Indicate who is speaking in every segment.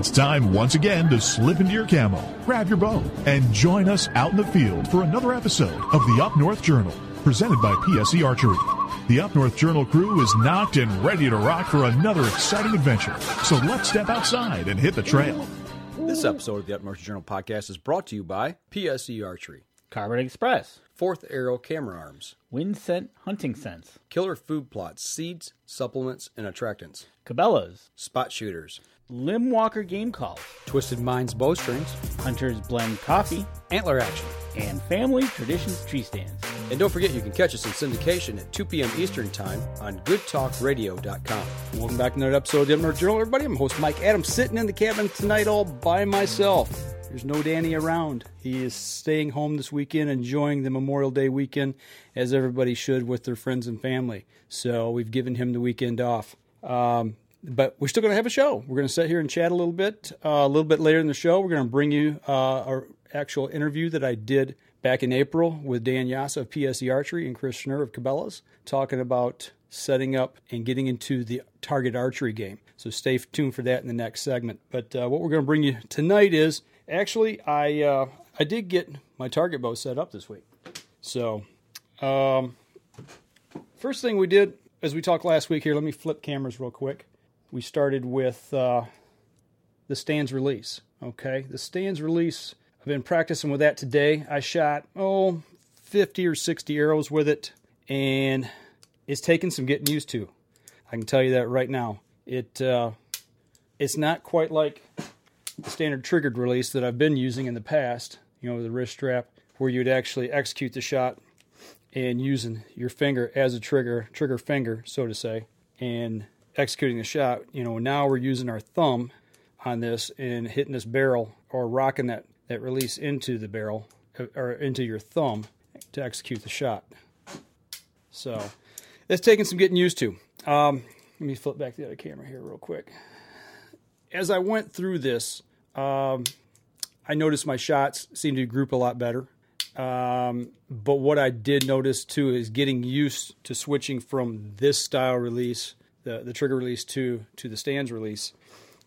Speaker 1: It's time once again to slip into your camo, grab your bow, and join us out in the field for another episode of the Up North Journal, presented by PSE Archery. The Up North Journal crew is nocked and ready to rock for another exciting adventure. So let's step outside and hit the trail.
Speaker 2: This episode of the Up North Journal podcast is brought to you by PSE Archery,
Speaker 3: Carbon Express,
Speaker 2: Fourth Arrow Camera Arms,
Speaker 3: Wind Scent Hunting Sense,
Speaker 2: Killer Food Plots, Seeds, Supplements, and Attractants,
Speaker 3: Cabela's,
Speaker 2: Spot Shooters,
Speaker 3: Limb Walker Game Calls,
Speaker 2: Twisted Minds Bowstrings,
Speaker 3: Hunter's Blend Coffee,
Speaker 2: Antler Action.
Speaker 3: and Family Traditions Tree Stands.
Speaker 2: And don't forget you can catch us in syndication at 2 p.m. Eastern Time on goodtalkradio.com. Welcome back to another episode of the Up North Journal, everybody. I'm host Mike Adams, sitting in the cabin tonight all by myself. There's no Danny around. He is staying home this weekend, enjoying the Memorial Day weekend, as everybody should with their friends and family. So we've given him the weekend off. Um, but we're still going to have a show. We're going to sit here and chat a little bit. Uh, a little bit later in the show, we're going to bring you uh, our actual interview that I did back in April with Dan Jasa of PSE Archery and Chris Schnur of Cabela's, talking about setting up and getting into the target archery game. So stay tuned for that in the next segment. But uh, what we're going to bring you tonight is actually I uh, I did get my target bow set up this week. So um, first thing we did as we talked last week here, let me flip cameras real quick. We started with uh, the Stan's release. Okay, the Stan's release. I've been practicing with that today. I shot oh 50 or 60 arrows with it, and it's taken some getting used to. I can tell you that right now. It uh, it's not quite like the standard triggered release that I've been using in the past. You know, the wrist strap, where you'd actually execute the shot and using your finger as a trigger, trigger finger, so to say, and executing the shot. You know, now we're using our thumb on this and hitting this barrel or rocking that, that release into the barrel uh, or into your thumb to execute the shot. So it's taking some getting used to. Um, let me flip back the other camera here real quick. As I went through this, um, I noticed my shots seem to group a lot better. Um, but what I did notice too is getting used to switching from this style release, the, the trigger release, to to the Stan's release.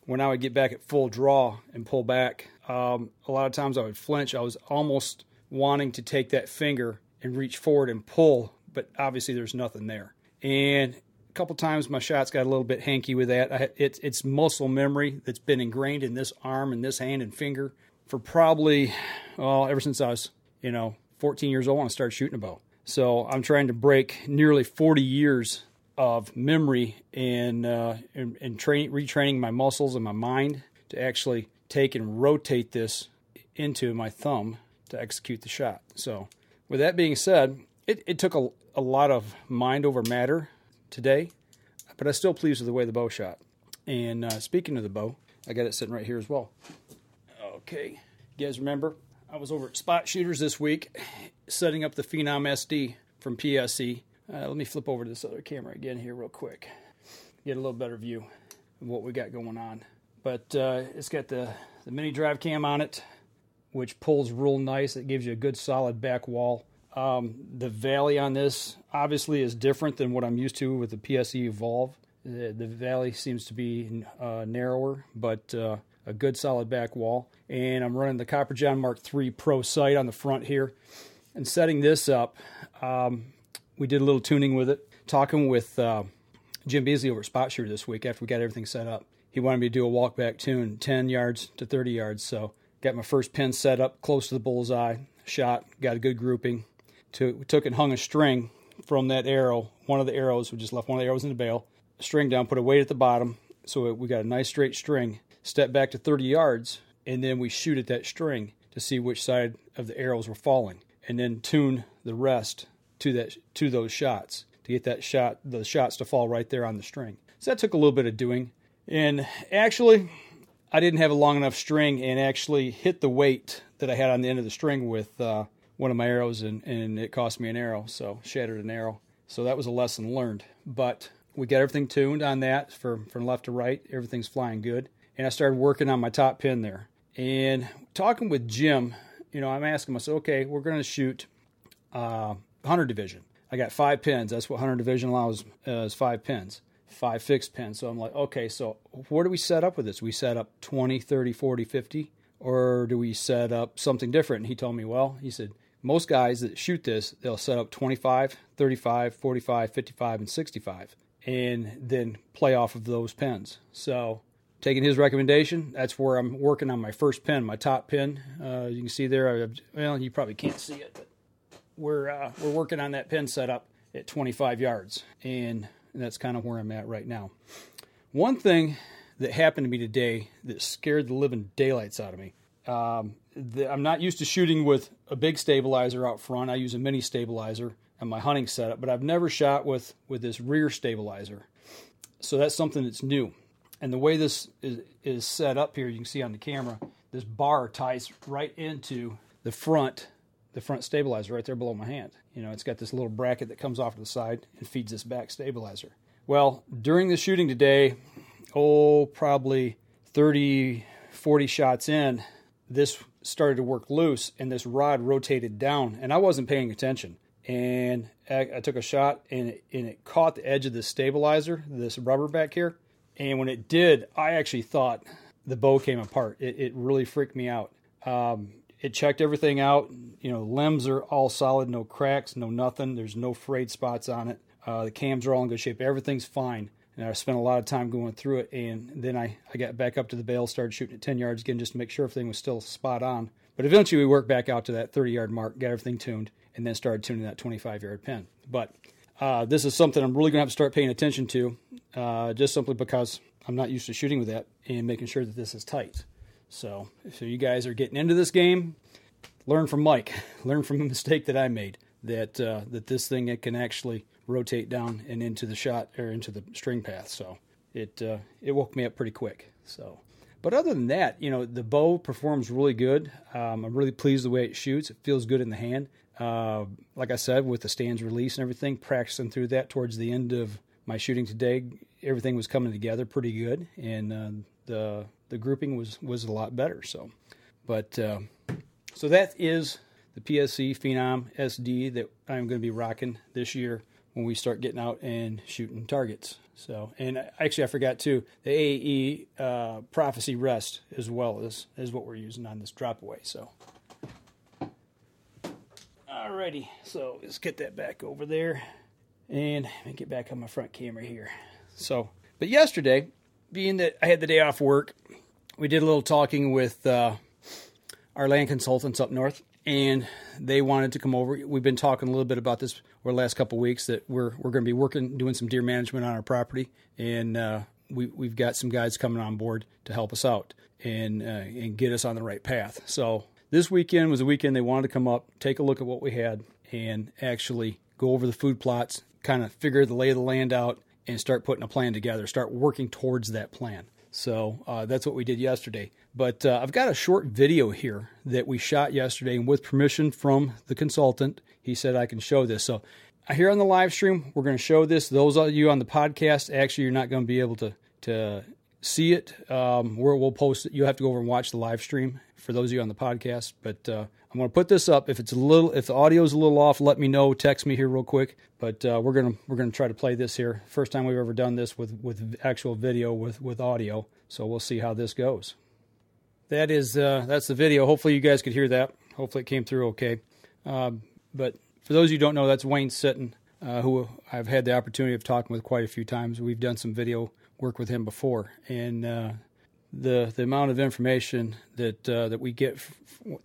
Speaker 2: When I would get back at full draw and pull back, um, a lot of times I would flinch. I was almost wanting to take that finger and reach forward and pull, but obviously there's nothing there. And a couple times my shots got a little bit hanky with that. I, it's it's muscle memory that's been ingrained in this arm and this hand and finger for probably well ever since I was you know 14 years old when I started shooting a bow. So I'm trying to break nearly 40 years of memory and uh, and, and train, retraining my muscles and my mind to actually take and rotate this into my thumb to execute the shot. So with that being said, it, it took a, a lot of mind over matter today, but I'm still pleased with the way the bow shot. And uh, speaking of the bow, I got it sitting right here as well. Okay, you guys remember I was over at Spot Shooters this week, setting up the Phenom SD from PSE. Uh, let me flip over to this other camera again here real quick, get a little better view of what we got going on. But uh, it's got the the mini drive cam on it, which pulls real nice. It gives you a good solid back wall. Um, the valley on this obviously is different than what I'm used to with the PSE Evolve. The, the valley seems to be uh, narrower, but uh, a good solid back wall. And I'm running the Copper John Mark III Pro sight on the front here. And setting this up, um, we did a little tuning with it. Talking with uh, Jim Beasley over at Spot Shooter this week after we got everything set up. He wanted me to do a walk back tune, 10 yards to 30 yards. So got my first pin set up close to the bullseye, shot, got a good grouping. To, took and hung a string from that arrow, one of the arrows, we just left one of the arrows in the bale, string down, put a weight at the bottom. So we got a nice straight string. Step back to 30 yards, and then we shoot at that string to see which side of the arrows were falling, and then tune the rest to that to those shots to get that shot the shots to fall right there on the string. So that took a little bit of doing, and actually, I didn't have a long enough string and actually hit the weight that I had on the end of the string with uh, one of my arrows, and, and it cost me an arrow, so shattered an arrow. So that was a lesson learned. But we got everything tuned on that from, from left to right. Everything's flying good. And I started working on my top pin there. And talking with Jim, you know, I'm asking myself, okay, we're going to shoot uh, hunter division. I got five pins. That's what hunter division allows uh, is five pins. five fixed pins. So I'm like, okay, so where do we set up with this? We set up 20, 30, 40, 50, or do we set up something different? And he told me, well, he said, most guys that shoot this, they'll set up 25, 35, 45, 55, and 65, and then play off of those pins. So taking his recommendation, that's where I'm working on my first pin, my top pin. Uh, you can see there. well, you probably can't see it, but we're uh, we're working on that pin setup at 25 yards, and that's kind of where I'm at right now. One thing that happened to me today that scared the living daylights out of me. Um, the, I'm not used to shooting with a big stabilizer out front. I use a mini stabilizer on my hunting setup, but I've never shot with with this rear stabilizer. So that's something that's new. And the way this is, is set up here, you can see on the camera, this bar ties right into the front the front stabilizer right there below my hand. You know, it's got this little bracket that comes off to the side and feeds this back stabilizer. Well, during the shooting today, oh, probably 30, 40 shots in, this started to work loose and this rod rotated down and I wasn't paying attention. And I, I took a shot and it, and it caught the edge of the stabilizer, this rubber back here. And when it did, I actually thought the bow came apart. It, it really freaked me out. Um, it checked everything out. You know, limbs are all solid, no cracks, no nothing. There's no frayed spots on it. Uh, the cams are all in good shape. Everything's fine. And I spent a lot of time going through it. And then I, I got back up to the bale, started shooting at 10 yards again just to make sure everything was still spot on. But eventually we worked back out to that 30 yard mark, got everything tuned, and then started tuning that 25 yard pin. But uh, this is something I'm really going to have to start paying attention to, uh, just simply because I'm not used to shooting with that and making sure that this is tight. So, if you guys are getting into this game, learn from Mike. Learn from a mistake that I made. That uh, that this thing it can actually rotate down and into the shot or into the string path. So it uh, it woke me up pretty quick. So, but other than that, you know, the bow performs really good. Um, I'm really pleased the way it shoots. It feels good in the hand. Uh, like I said, with the Stan's release and everything, practicing through that towards the end of my shooting today, everything was coming together pretty good, and uh, the the grouping was was a lot better. So, but uh, so that is the PSE Phenom SD that I'm going to be rocking this year when we start getting out and shooting targets. So, and actually, I forgot too the AAE uh, Prophecy Rest as well is is what we're using on this drop away. So, alrighty, so let's get that back over there, and get back on my front camera here. So, but yesterday, being that I had the day off work, we did a little talking with uh, our land consultants up north, and they wanted to come over. We've been talking a little bit about this over the last couple weeks that we're we're going to be working doing some deer management on our property, and uh, we we've got some guys coming on board to help us out and uh, and get us on the right path. So this weekend was a weekend they wanted to come up, take a look at what we had, and actually go over the food plots, kind of figure the lay of the land out, and start putting a plan together, start working towards that plan. So uh, that's what we did yesterday. But uh, I've got a short video here that we shot yesterday, and with permission from the consultant, he said I can show this. So here on the live stream, we're going to show this. Those of you on the podcast, actually, you're not going to be able to to see it. Um, we'll post it. You'll have to go over and watch the live stream for those of you on the podcast. But uh, I'm going to put this up. If it's a little, if the audio is a little off, let me know. Text me here real quick. But uh, we're gonna we're gonna try to play this here. First time we've ever done this with with actual video with with audio. So we'll see how this goes. That is uh, that's the video. Hopefully you guys could hear that. Hopefully it came through okay. Um, but for those of you who don't know, that's Wayne Sitton, uh, who I've had the opportunity of talking with quite a few times. We've done some video work with him before, and uh, the the amount of information that uh, that we get f-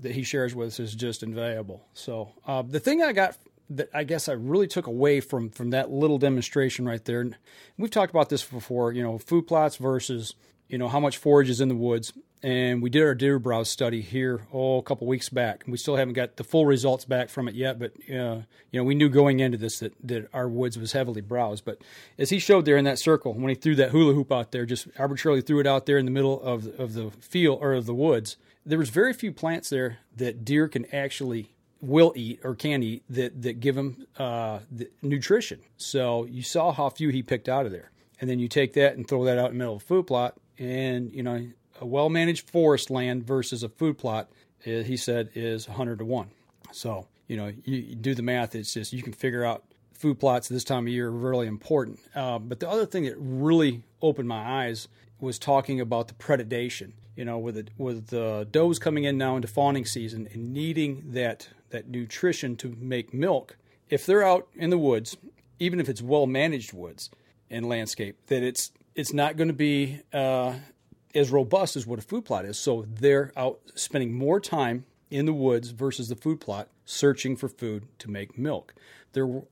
Speaker 2: that he shares with us is just invaluable. So uh, the thing I got that I guess I really took away from from that little demonstration right there, and we've talked about this before. You know, food plots versus you know how much forage is in the woods and we did our deer browse study here oh a couple weeks back. We still haven't got the full results back from it yet but uh, you know we knew going into this that, that our woods was heavily browsed. But as he showed there in that circle when he threw that hula hoop out there just arbitrarily threw it out there in the middle of, of the field or of the woods there was very few plants there that deer can actually will eat or can eat that, that give them uh, the nutrition. So you saw how few he picked out of there. And then you take that and throw that out in the middle of a food plot and you know a well managed forest land versus a food plot, eh, he said, is 100 to 1. So, you know, you, do the math, it's just you can figure out
Speaker 4: food plots this time of year are really important. Uh, but the other thing that really opened my eyes was talking about the predation. You know, with the, with the does coming in now into fawning season and needing that that nutrition to make milk. If they're out in the woods, even if it's well managed woods and landscape, that it's it's not going to be uh, as robust as what a food plot is. So they're out spending more time in the woods versus the food plot searching for food to make milk. They're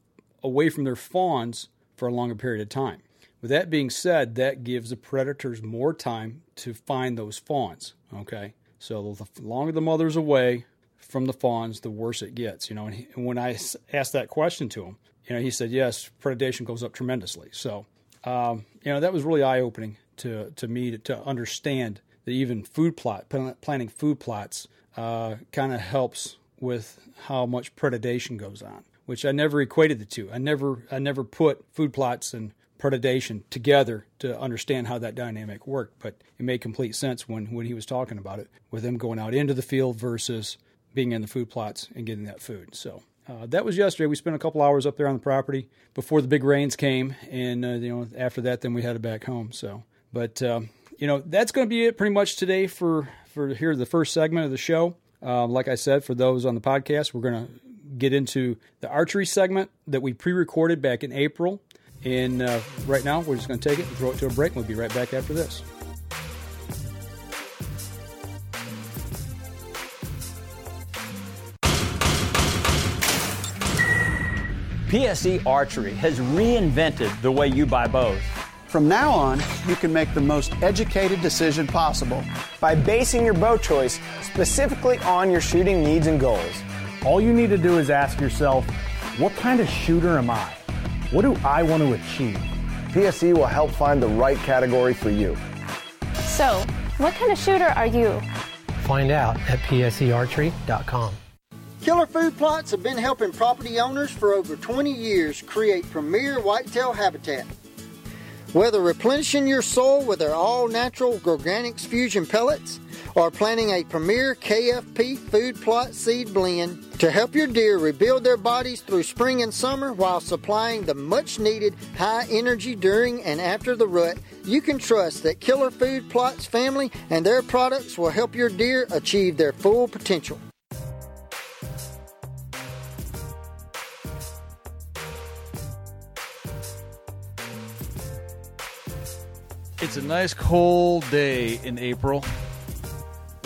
Speaker 4: away from their fawns for a longer period of time. With that being said, that gives the predators more time to find those fawns. Okay, so the longer the mother's away from the fawns, the worse it gets. You know, and, he, and when I asked that question to him, you know, he said yes, predation goes up tremendously. So, um, you know, that was really eye opening to to me to, understand that even food plot planting food plots uh, kind of helps with how much predation goes on, which I never equated the two. I never I never put food plots and predation together to understand how that dynamic worked, but it made complete sense when, when he was talking about it with them going out into the field versus being in the food plots and getting that food. So uh, that was yesterday. We spent a couple hours up there on the property before the big rains came, and uh, you know after that, then we headed back home. So, but um, you know that's going to be it pretty much today for for here the first segment of the show. Um, like I said, for those on the podcast, we're going to get into the archery segment that we pre-recorded back in April. And uh, right now, we're just going to take it and throw it to a break, and we'll be right back after this.
Speaker 5: PSE Archery has reinvented the way you buy bows.
Speaker 6: From now on, you can make the most educated decision possible
Speaker 7: by basing your bow choice specifically on your shooting needs and goals.
Speaker 8: All you need to do is ask yourself, what kind of shooter am I? What do I want to achieve?
Speaker 7: PSE will help find the right category for you.
Speaker 9: So, what kind of shooter are you?
Speaker 10: Find out at psearchery.com.
Speaker 11: Killer Food Plots have been helping property owners for over 20 years create premier whitetail habitat. Whether replenishing your soil with their all natural Organics Fusion pellets or planting a premier KFP food plot seed blend to help your deer rebuild their bodies through spring and summer while supplying the much needed high energy during and after the rut, you can trust that Killer Food Plots family and their products will help your deer achieve their full potential.
Speaker 2: It's a nice cold day in April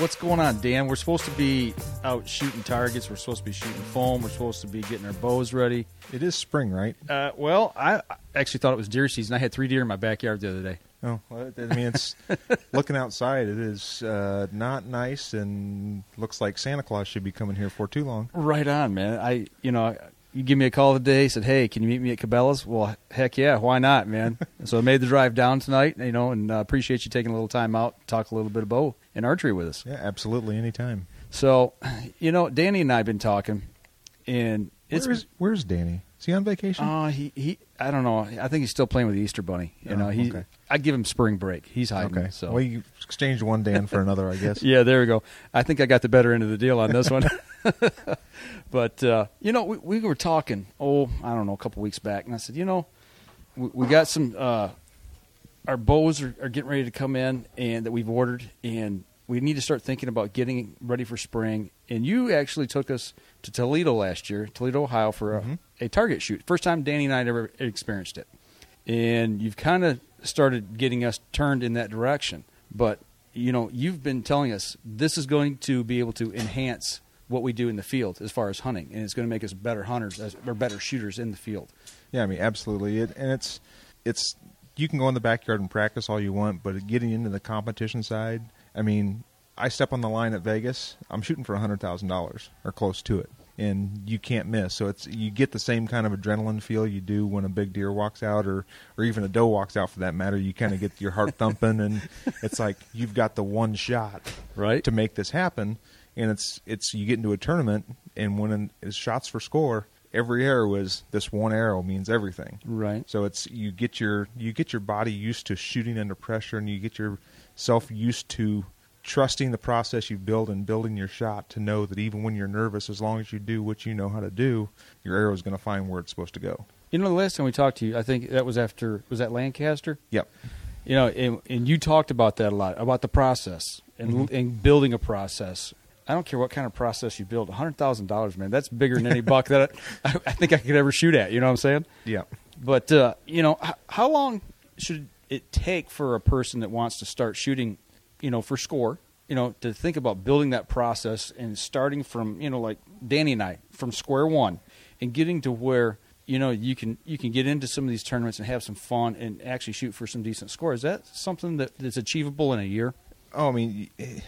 Speaker 2: what's going on, Dan? We're supposed to be out shooting targets. We're supposed to be shooting foam. We're supposed to be getting our bows ready.
Speaker 12: It is spring, right?
Speaker 2: Uh, well, I actually thought it was deer season. I had three deer in my backyard the other day.
Speaker 12: Oh, well, I mean, it's looking outside. It is uh, not nice, and looks like Santa Claus should be coming here for too long.
Speaker 2: Right on, man. I, you know, you give me a call today. Said, "Hey, can you meet me at Cabela's?" Well, heck yeah, why not, man? so I made the drive down tonight, you know, and uh, appreciate you taking a little time out, talk a little bit of bow and archery with us.
Speaker 12: Yeah, absolutely, anytime.
Speaker 2: So, you know, Danny and I have been talking, and it's
Speaker 12: where's, where's Danny? Is he on vacation?
Speaker 2: Oh, uh, he he. I don't know. I think he's still playing with the Easter Bunny. You oh, know, he. Okay. I give him spring break. He's hiding. Okay. So
Speaker 12: well, you exchanged one Dan for another, I guess.
Speaker 2: yeah, there we go. I think I got the better end of the deal on this one. but uh, you know, we, we were talking. Oh, I don't know, a couple weeks back, and I said, you know, we, we got some. Uh, our bows are, are getting ready to come in, and that we've ordered, and we need to start thinking about getting ready for spring. And you actually took us to Toledo last year, Toledo, Ohio, for a, mm-hmm. A target shoot. First time Danny and I ever experienced it. And you've kind of started getting us turned in that direction. But, you know, you've been telling us this is going to be able to enhance what we do in the field as far as hunting, and it's going to make us better hunters or better shooters in the field.
Speaker 12: Yeah, I mean, absolutely. It, and it's it's you can go in the backyard and practice all you want, but getting into the competition side, I mean, I step on the line at Vegas, I'm shooting for hundred thousand dollars or close to it, and you can't miss. So it's you get the same kind of adrenaline feel you do when a big deer walks out, or or even a doe walks out for that matter. You kind of get your heart thumping, and it's like you've got the one shot
Speaker 2: right
Speaker 12: to make this happen and it's it's you get into a tournament and when it's shots for score every arrow is this one arrow means everything
Speaker 2: right
Speaker 12: so it's you get your you get your body used to shooting under pressure and you get yourself used to trusting the process you build and building your shot to know that even when you're nervous as long as you do what you know how to do your arrow is going to find where it's supposed to go
Speaker 2: You know, the last time we talked to you, I think that was after was that Lancaster.
Speaker 12: Yep.
Speaker 2: You know, and, and you talked about that a lot about the process and
Speaker 12: Mhm.
Speaker 2: and building a process. I don't care what kind of process you build. hundred thousand dollars, man, that's bigger than any buck that I, I think I could ever shoot at. You know what I'm saying?
Speaker 12: Yeah.
Speaker 2: But uh, you know, h- how long should it take for a person that wants to start shooting, you know, for score? You know, to think about building that process and starting from, you know, like Danny and I, from square one, and getting to where you know you can you can get into some of these tournaments and have some fun and actually shoot for some decent scores. Is that something that, that's achievable in a year?
Speaker 12: Oh, I mean, eh,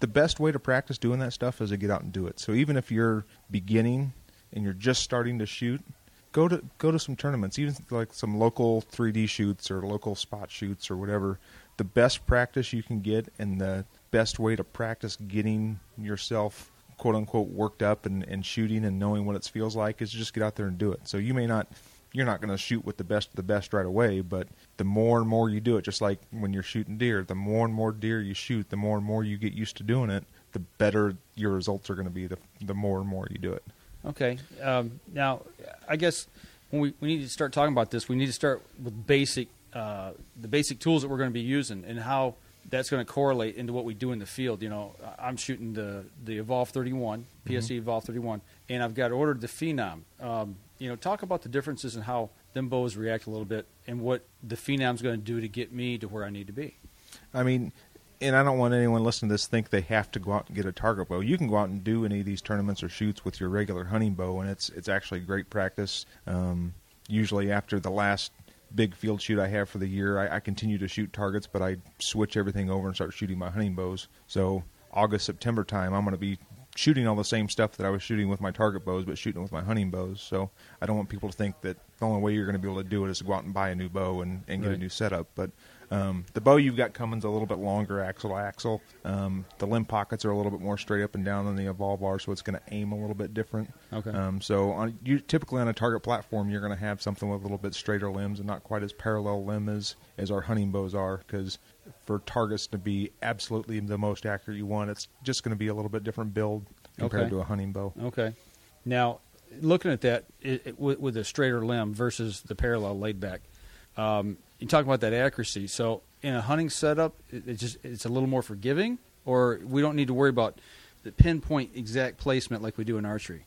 Speaker 12: the best way to practice doing that stuff is to get out and do it. So even if you're beginning and you're just starting to shoot, go to go to some tournaments, even like some local 3D shoots or local spot shoots or whatever. The best practice you can get and the best way to practice getting yourself quote unquote worked up and, and shooting and knowing what it feels like is just get out there and do it. So you may not you're not going to shoot with the best of the best right away, but the more and more you do it, just like when you're shooting deer, the more and more deer you shoot, the more and more you get used to doing it, the better your results are going to be. The the more and more you do it.
Speaker 2: Okay. Um, now, I guess when we, we need to start talking about this, we need to start with basic uh, the basic tools that we're going to be using and how that's going to correlate into what we do in the field. You know, I'm shooting the the Evolve 31, PSE Evolve 31, and I've got ordered the Phenom. Um, you know, talk about the differences and how them bows react a little bit, and what the Phenom's going to do to get me to where I need to be.
Speaker 12: I mean, and I don't want anyone listening to this think they have to go out and get a target bow. You can go out and do any of these tournaments or shoots with your regular hunting bow, and it's it's actually great practice. Um, usually after the last big field shoot I have for the year, I, I continue to shoot targets, but I switch everything over and start shooting my hunting bows. So August September time, I'm going to be shooting all the same stuff that I was shooting with my target bows, but shooting with my hunting bows. So I don't want people to think that the only way you're going to be able to do it is to go out and buy a new bow and, and get
Speaker 2: Right.
Speaker 12: a new setup. But um, the bow you've got coming's a little bit longer axle to axle. Um, the limb pockets are a little bit more straight up and down than the Evolve are, so it's going to aim a little bit different.
Speaker 2: Okay.
Speaker 12: Um, so on you typically on a target platform, you're going to have something with a little bit straighter limbs and not quite as parallel limb as as our hunting bows are, because for targets to be absolutely the most accurate you want, it's just going to be a little bit different build compared
Speaker 2: Okay.
Speaker 12: to a hunting bow.
Speaker 2: Okay. Now, looking at that it, it, with, with a straighter limb versus the parallel laid back, um, you talk about that accuracy. So, in a hunting setup, it, it just it's a little more forgiving, or we don't need to worry about the pinpoint exact placement like we do in archery.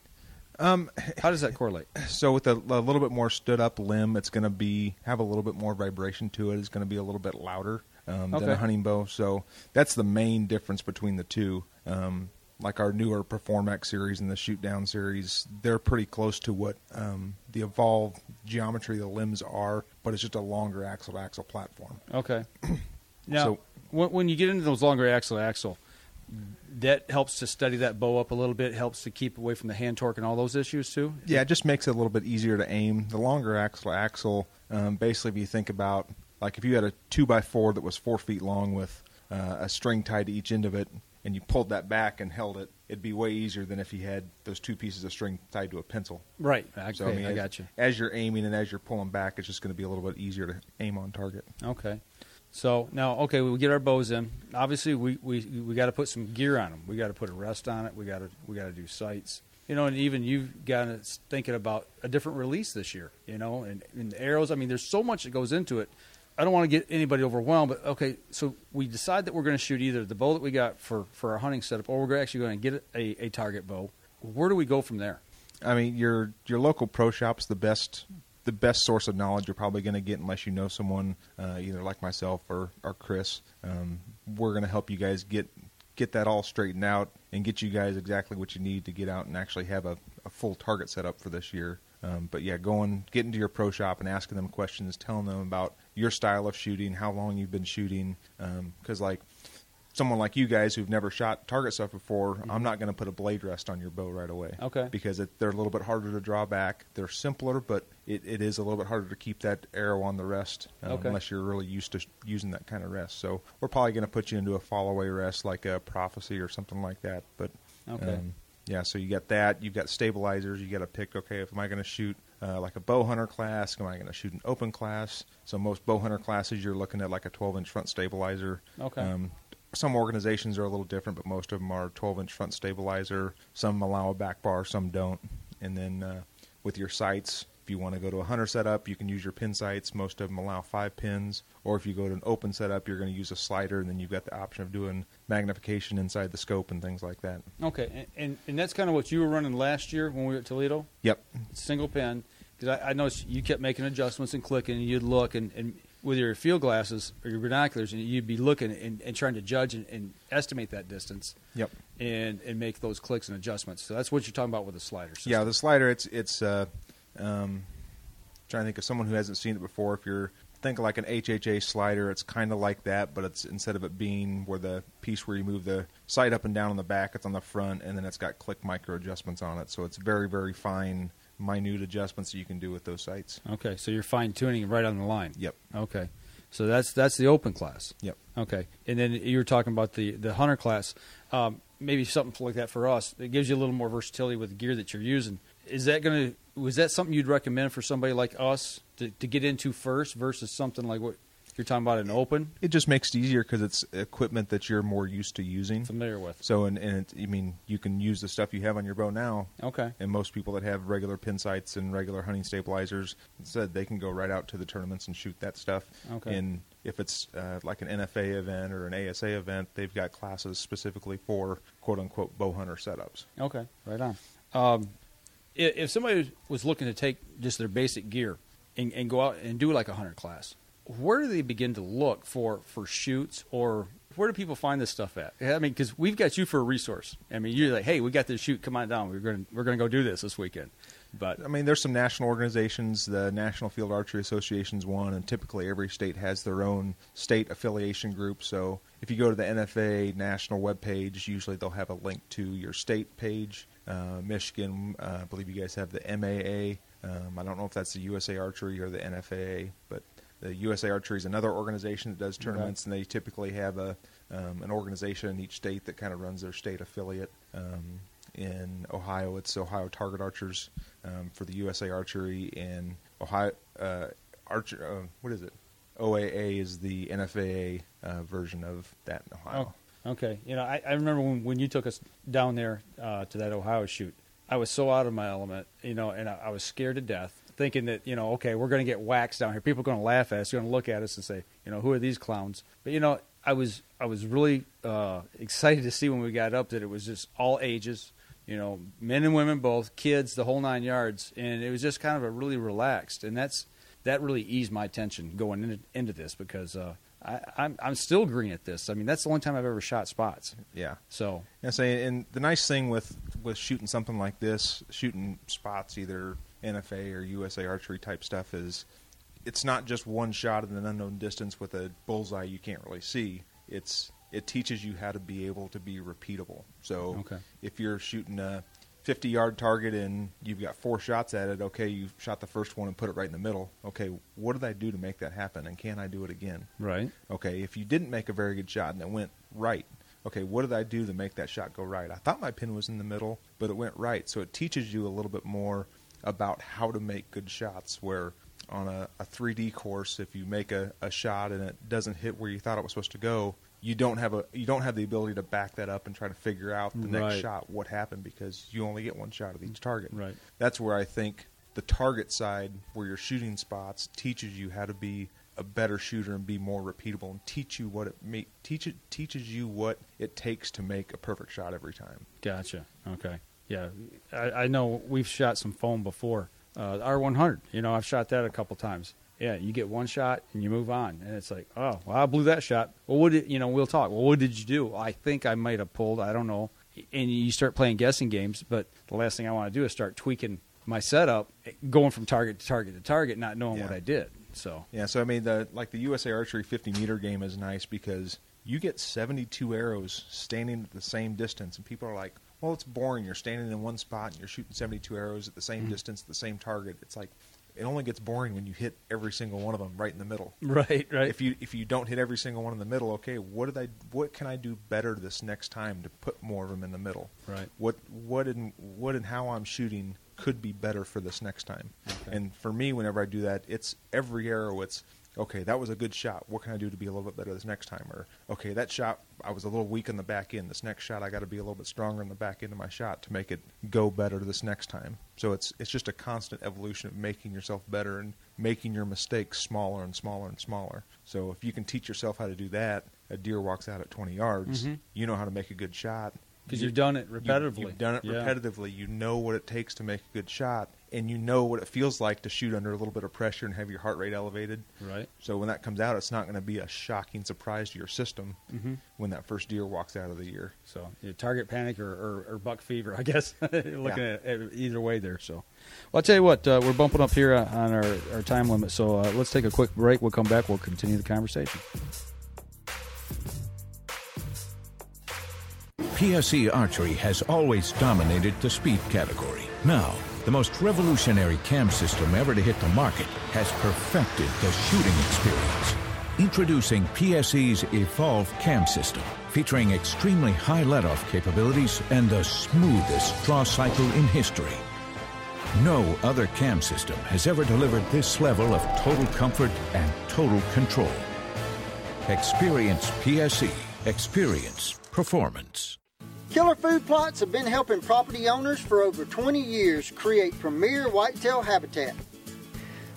Speaker 12: Um,
Speaker 2: How does that correlate?
Speaker 12: So with a, a little bit more stood up limb, it's going to be have a little bit more vibration to it. It's going to be a little bit louder um, than a hunting bow. So that's the main difference between the two. Um, like our newer Perform X series and the Shoot Down series, they're pretty close to what um, the evolved geometry of the limbs are, but it's just a longer axle to axle platform.
Speaker 2: Okay. Now,
Speaker 12: So-
Speaker 2: when, when you get into those longer axle to axle, that helps to steady that bow up a little bit. Helps to keep away from the hand torque and all those issues too.
Speaker 12: Yeah, it just makes it a little bit easier to aim. The longer axle to axle, um, basically, if you think about like if you had a two by four that was four feet long with uh, a string tied to each end of it, and you pulled that back and held it, it'd be way easier than if you had those two pieces of string tied to a pencil.
Speaker 2: Right. Okay,
Speaker 12: So I mean,
Speaker 2: I
Speaker 12: as,
Speaker 2: got you.
Speaker 12: As you're aiming and as you're pulling back, it's just going to be a little bit easier to aim on target.
Speaker 2: Okay. So now, okay, we get our bows in. Obviously, we we, we got to put some gear on them. We got to put a rest on it. We got to we got to do sights. You know, and even you've got us thinking about a different release this year. You know, and, and the arrows. I mean, there's so much that goes into it. I don't want to get anybody overwhelmed, but okay. So we decide that we're going to shoot either the bow that we got for for our hunting setup, or we're actually going to get a, a target bow. Where do we go from there?
Speaker 12: I mean, your your local pro shop's the best the best source of knowledge you're probably going to get unless you know someone uh, either like myself or or Chris. Um, we're going to help you guys get get that all straightened out and get you guys exactly what you need to get out and actually have a, a full target set up for this year. Um, but yeah, going getting to your pro shop and asking them questions, telling them about your style of shooting, how long you've been shooting, because like someone like you guys who've never shot target stuff before, I'm not going to put a blade rest on your bow right away.
Speaker 2: Okay.
Speaker 12: Because it, they're a little bit harder to draw back. They're simpler, but it, it is a little bit harder to keep that arrow on the rest um,
Speaker 2: Okay.
Speaker 12: unless you're really used to sh- using that kind of rest. So we're probably going to put you into a fall away rest like a prophecy or something like that. But
Speaker 2: Okay.
Speaker 12: um, yeah, so you got that. You've got stabilizers. You got to pick. Okay, if am I going to shoot uh, like a bow hunter class? Am I going to shoot an open class? So most bow hunter classes, you're looking at like a 12 inch front stabilizer.
Speaker 2: Okay.
Speaker 12: Um, some organizations are a little different, but most of them are 12 inch front stabilizer. Some allow a back bar, some don't. And then uh, with your sights, If you want to go to a hunter setup, you can use your pin sights. Most of them allow five pins. Or if you go to an open setup, you're going to use a slider, and then you've got the option of doing magnification inside the scope and things like that.
Speaker 2: Okay, and, and, and that's kind of what you were running last year when we were at Toledo?
Speaker 12: Yep.
Speaker 2: Single pin. Because I, I noticed you kept making adjustments and clicking, and you'd look, and, and with your field glasses or your binoculars, and you'd be looking and, and trying to judge and, and estimate that distance.
Speaker 12: Yep.
Speaker 2: And, and make those clicks and adjustments. So that's what you're talking about with the slider system.
Speaker 12: Yeah, the slider. It's it's. Uh, um, trying to think of someone who hasn't seen it before. If you're think like an HHA slider, it's kind of like that, but it's instead of it being where the piece where you move the sight up and down on the back, it's on the front, and then it's got click micro adjustments on it. So it's very very fine, minute adjustments that you can do with those sights.
Speaker 2: Okay, so you're fine tuning right on the line.
Speaker 12: Yep.
Speaker 2: Okay, so that's that's the open class.
Speaker 12: Yep.
Speaker 2: Okay, and then you were talking about the the hunter class. Um, maybe something like that for us. It gives you a little more versatility with the gear that you're using. Is that going to was that something you'd recommend for somebody like us to, to get into first versus something like what you're talking about in open?
Speaker 12: It just makes it easier because it's equipment that you're more used to using,
Speaker 2: familiar with.
Speaker 12: So, and, and it, I mean, you can use the stuff you have on your bow now.
Speaker 2: Okay.
Speaker 12: And most people that have regular pin sights and regular hunting stabilizers said they can go right out to the tournaments and shoot that stuff.
Speaker 2: Okay.
Speaker 12: And if it's uh, like an NFA event or an ASA event, they've got classes specifically for quote unquote bow hunter setups.
Speaker 2: Okay, right on. Um, if, somebody was looking to take just their basic gear and, and go out and do like a hunter class, where do they begin to look for for shoots or where do people find this stuff at? I mean, because we've got you for a resource. I mean, you're like, hey, we got this shoot. Come on down. We're going we're going to go do this this weekend. But
Speaker 12: I mean, there's some national organizations. The National Field Archery Association's one, and typically every state has their own state affiliation group. So if you go to the NFA national webpage, usually they'll have a link to your state page. Uh, Michigan, uh, I believe you guys have the MAA. Um, I don't know if that's the USA Archery or the NFAA, but the USA Archery is another organization that does tournaments, and they typically have a um, an organization in each state that kind of runs their state affiliate. Um, in Ohio, it's Ohio Target Archers um, for the USA Archery, and Ohio uh, Archer. Uh, what is it? OAA is the NFAA uh, version of that in Ohio.
Speaker 2: Okay, you know, I, I remember when, when you took us down there uh, to that Ohio shoot. I was so out of my element, you know, and I, I was scared to death, thinking that you know, okay, we're going to get waxed down here. People are going to laugh at us. They're going to look at us and say, you know, who are these clowns? But you know, I was I was really uh, excited to see when we got up that it was just all ages, you know, men and women both, kids, the whole nine yards, and it was just kind of a really relaxed, and that's that really eased my tension going into, into this because uh, I, I'm I'm still green at this. I mean, that's the only time I've ever shot spots.
Speaker 12: Yeah.
Speaker 2: So
Speaker 12: And say, and the nice thing with with shooting something like this, shooting spots, either NFA or USA archery type stuff, is it's not just one shot at an unknown distance with a bullseye you can't really see. It's it teaches you how to be able to be repeatable. So
Speaker 2: Okay.
Speaker 12: if you're shooting a 50 yard target and you've got four shots at it, okay, you shot the first one and put it right in the middle. Okay, what did I do to make that happen, and can I do it again?
Speaker 2: Right.
Speaker 12: Okay, if you didn't make a very good shot and it went right, okay, what did I do to make that shot go right? I thought my pin was in the middle, but it went right. So it teaches you a little bit more about how to make good shots. Where on a, a 3D course, if you make a, a shot and it doesn't hit where you thought it was supposed to go, you don't have a you don't have the ability to back that up and try to figure out the next shot what happened because you only get one shot at each target.
Speaker 2: Right.
Speaker 12: That's where I think the target side, where you're shooting spots, teaches you how to be a better shooter and be more repeatable, and teach you what it make teach it teaches you what it takes to make a perfect shot every time.
Speaker 2: Gotcha. Okay. Yeah, I, I know we've shot some foam before. Uh, R100. You know, I've shot that a couple times. Yeah, you get one shot and you move on, and it's like, oh, well, I blew that shot. Well, what did you know? We'll talk. Well, what did you do? I think I might have pulled. I don't know. And you start playing guessing games, but the last thing I want to do is start tweaking my setup, going from target to target to target, not knowing what I did. So
Speaker 12: Yeah, so I mean, the like the USA Archery 50 meter game is nice because you get 72 arrows standing at the same distance, and people are like, "Well, it's boring. You're standing in one spot and you're shooting 72 arrows at the same
Speaker 2: Mhm.
Speaker 12: distance, the same target." It's like it only gets boring when you hit every single one of them right in the middle.
Speaker 2: Right, right.
Speaker 12: If you if you don't hit every single one in the middle, okay, what did I what can I do better this next time to put more of them in the middle?
Speaker 2: Right.
Speaker 12: What what and what and how I'm shooting could be better for this next time. And for me, whenever I do that, it's every arrow. It's okay, that was a good shot. What can I do to be a little bit better this next time? Or okay, that shot I was a little weak in the back end. This next shot I got to be a little bit stronger in the back end of my shot to make it go better this next time. So it's it's just a constant evolution of making yourself better and making your mistakes smaller and smaller and smaller. So if you can teach yourself how to do that, a deer walks out at 20 yards,
Speaker 2: Mhm.
Speaker 12: you know how to make a good shot.
Speaker 2: 'Cause
Speaker 12: You-
Speaker 2: you've done it
Speaker 12: you-
Speaker 2: repetitively.
Speaker 12: you've done it
Speaker 2: Yeah.
Speaker 12: repetitively. You know what it takes to make a good shot, and you know what it feels like to shoot under a little bit of pressure and have your heart rate elevated.
Speaker 2: Right.
Speaker 12: So when that comes out, it's not going to be a shocking surprise to your system
Speaker 2: Mhm.
Speaker 12: when that first deer walks out of the year.
Speaker 2: So yeah, target panic or, or, or buck fever, I guess. Looking
Speaker 12: Yeah.
Speaker 2: at, at either way there. So, well, I'll tell you what, uh, we're bumping up here on our, our time limit. So uh, let's take a quick break. We'll come back. We'll continue the conversation.
Speaker 13: PSE Archery has always dominated the speed category. Now, the most revolutionary cam system ever to hit the market has perfected the shooting experience. Introducing PSE's Evolve Cam System, featuring extremely high let-off capabilities and the smoothest draw cycle in history. No other cam system has ever delivered this level of total comfort and total control. Experience PSE. Experience performance.
Speaker 11: Killer Food Plots have been helping property owners for over 20 years create premier whitetail habitat.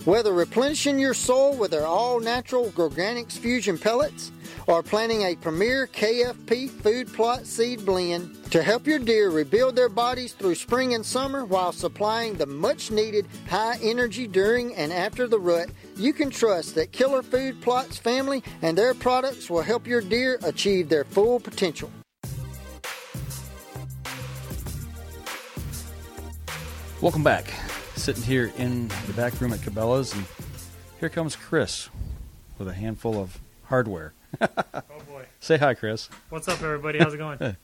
Speaker 11: Whether replenishing your soil with their all natural Organics Fusion pellets or planting a premier KFP food plot seed blend to help your deer rebuild their bodies through spring and summer while supplying the much needed high energy during and after the rut, you can trust that Killer Food Plots family and their products will help your deer achieve their full potential.
Speaker 2: Welcome back. Sitting here in the back room at Cabela's, and here comes Chris with a handful of hardware.
Speaker 14: Oh boy.
Speaker 2: Say hi, Chris.
Speaker 14: What's up, everybody? How's it going?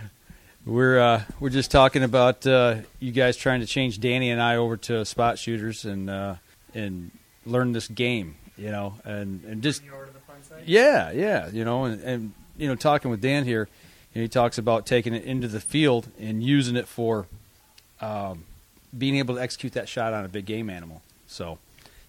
Speaker 2: We're uh, we're just talking about uh, you guys trying to change Danny and I over to spot shooters and uh, and learn this game, you know, and and just yeah, yeah, you know, and, and you know, talking with Dan here, you know, he talks about taking it into the field and using it for um, being able to execute that shot on a big game animal. So,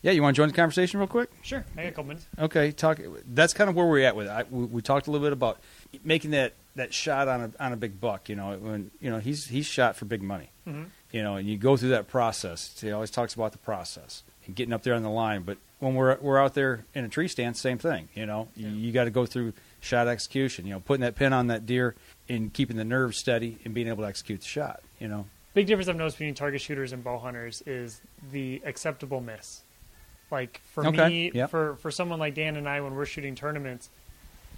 Speaker 2: yeah, you want to join the conversation real quick?
Speaker 14: Sure. I got a couple minutes.
Speaker 2: Okay, talk. That's kind of where we're at with it. I, we, we talked a little bit about making that, that shot on a on a big buck. You know, when you know he's he's shot for big money.
Speaker 14: Mhm.
Speaker 2: You know, and you go through that process. He always talks about the process and getting up there on the line. But when we're we're out there in a tree stand, same thing. You know, you, you got to go through shot execution. You know, putting that pin on that deer and keeping the nerves steady and being able to execute the shot. You know,
Speaker 14: Big difference I've noticed between target shooters and bow hunters is the acceptable miss. Like for
Speaker 2: Okay,
Speaker 14: me,
Speaker 2: yep.
Speaker 14: for for someone like Dan and I, when we're shooting tournaments,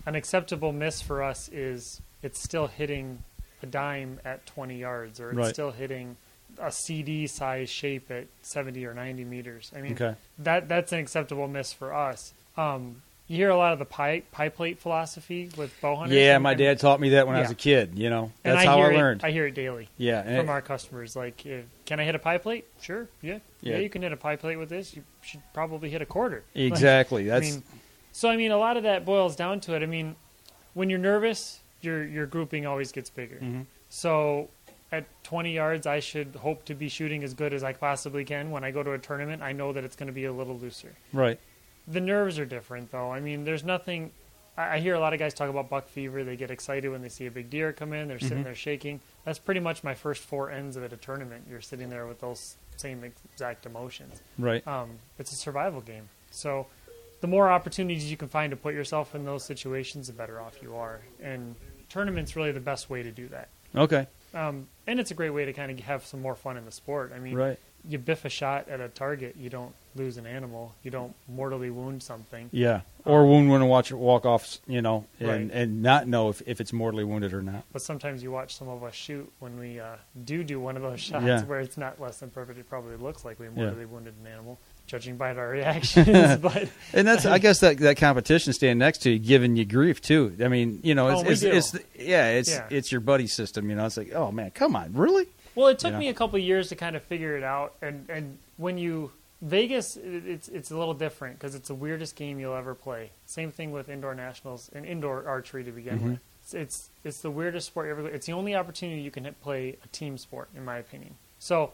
Speaker 14: an acceptable miss for us is it's still hitting a dime at 20 yards, or it's
Speaker 2: Right.
Speaker 14: still hitting a CD size shape at 70 or 90 meters. I mean,
Speaker 2: Okay.
Speaker 14: that that's an acceptable miss for us. Um, you hear a lot of the pie pie plate philosophy with bow hunters.
Speaker 2: yeah,
Speaker 14: and-
Speaker 2: my
Speaker 14: and-
Speaker 2: dad taught me that when I was a kid. You know, that's
Speaker 14: I
Speaker 2: how I
Speaker 14: it-
Speaker 2: learned.
Speaker 14: I hear it daily.
Speaker 2: Yeah,
Speaker 14: from
Speaker 2: it-
Speaker 14: our customers. Like, uh, can I hit a pie plate? Sure. Yeah. yeah.
Speaker 2: Yeah.
Speaker 14: you can hit a pie plate with this. You should probably hit a quarter. Like,
Speaker 2: Exactly,
Speaker 14: I
Speaker 2: that's-
Speaker 14: mean, so I mean, a lot of that boils down to it. I mean, when you're nervous, your your grouping always gets bigger.
Speaker 2: Mhm.
Speaker 14: So. At 20 yards, I should hope to be shooting as good as I possibly can. When I go to a tournament, I know that it's going to be a little looser.
Speaker 2: right.
Speaker 14: The nerves are different, though. I mean, there's nothing. I I hear a lot of guys talk about buck fever. They get excited when they see a big deer come in. They're sitting
Speaker 2: Mhm.
Speaker 14: there shaking. That's pretty much my first four ends of at a tournament. You're sitting there with those same exact emotions.
Speaker 2: Right.
Speaker 14: Um, it's a survival game. So the more opportunities you can find to put yourself in those situations, the better off you are. And tournaments really the best way to do that.
Speaker 2: Okay.
Speaker 14: Um, and it's a great way to kind of have some more fun in the sport. I mean,
Speaker 2: Right.
Speaker 14: You biff a shot at a target, you don't lose an animal, you don't mortally wound something.
Speaker 2: Yeah, or wound when to watch it walk off, you know, and,
Speaker 14: Right.
Speaker 2: and not know if, if it's mortally wounded or not.
Speaker 14: But sometimes you watch some of us shoot when we uh, do do one of those shots
Speaker 2: Yeah.
Speaker 14: where it's not less than perfect. It probably looks like we
Speaker 2: Yeah.
Speaker 14: mortally wounded an animal, judging by our reactions. but
Speaker 2: and that's, I guess, that that competition stand next to you, giving you grief too. I mean, you know, it's,
Speaker 14: Oh, we
Speaker 2: it's, it's yeah, it's
Speaker 14: Yeah.
Speaker 2: it's your buddy system. You know, it's like, oh man, come on, really?
Speaker 14: Well, it took
Speaker 2: You know?
Speaker 14: me a couple of years to kind of figure it out, and and when you Vegas, it's it's a little different because it's the weirdest game you'll ever play. Same thing with indoor nationals and indoor archery to begin
Speaker 2: Mhm.
Speaker 14: with. It's, it's it's the weirdest sport you ever. It's the only opportunity you can hit, play a team sport, in my opinion. So,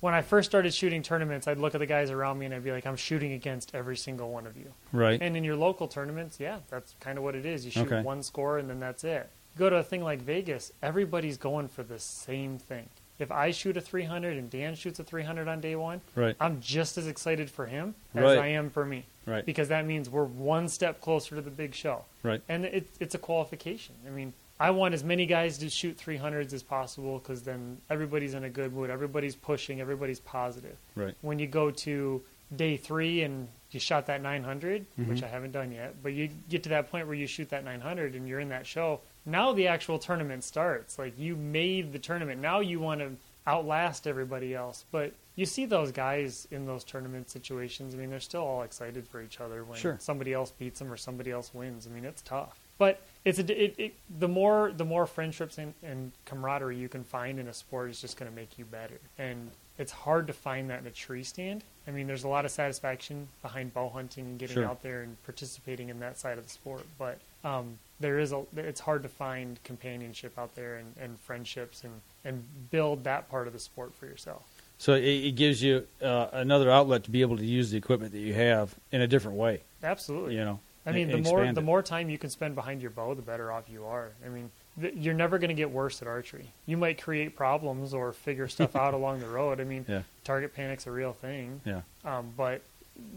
Speaker 14: when I first started shooting tournaments, I'd look at the guys around me and I'd be like, I'm shooting against every single one of you.
Speaker 2: Right.
Speaker 14: And in your local tournaments, yeah, that's kind of what it is. You shoot
Speaker 2: Okay.
Speaker 14: one score and then that's it. Go to a thing like Vegas, everybody's going for the same thing. If I shoot a 300 and Dan shoots a 300 on day one,
Speaker 2: Right.
Speaker 14: I'm just as excited for him as
Speaker 2: Right.
Speaker 14: I am for me.
Speaker 2: Right.
Speaker 14: Because that means we're one step closer to the big show.
Speaker 2: Right.
Speaker 14: And it, it's a qualification. I mean, I want as many guys to shoot 300s as possible because then everybody's in a good mood. Everybody's pushing. Everybody's positive.
Speaker 2: Right.
Speaker 14: When you go to day three and you shot that 900, which
Speaker 2: Mhm.
Speaker 14: I haven't done yet, but you get to that point where you shoot that 900 and you're in that show. Now the actual tournament starts. Like you made the tournament. Now you want to outlast everybody else. But you see those guys in those tournament situations. I mean, they're still all excited for each other when
Speaker 2: Sure.
Speaker 14: somebody else beats them or somebody else wins. I mean, it's tough. But it's a, it, it, the more the more friendships and, and camaraderie you can find in a sport is just going to make you better. And it's hard to find that in a tree stand. I mean, there's a lot of satisfaction behind bow hunting and getting
Speaker 2: Sure.
Speaker 14: out there and participating in that side of the sport. But um, there is a it's hard to find companionship out there and, and friendships and, and build that part of the sport for yourself.
Speaker 2: So it, it gives you uh, another outlet to be able to use the equipment that you have in a different way.
Speaker 14: Absolutely.
Speaker 2: You know,
Speaker 14: I mean,
Speaker 2: and
Speaker 14: the more the
Speaker 2: it.
Speaker 14: more time you can spend behind your bow, the better off you are. I mean, th- you're never going to get worse at archery. You might create problems or figure stuff out along the road. I mean,
Speaker 2: Yeah.
Speaker 14: target panic's a real thing.
Speaker 2: Yeah.
Speaker 14: Um, but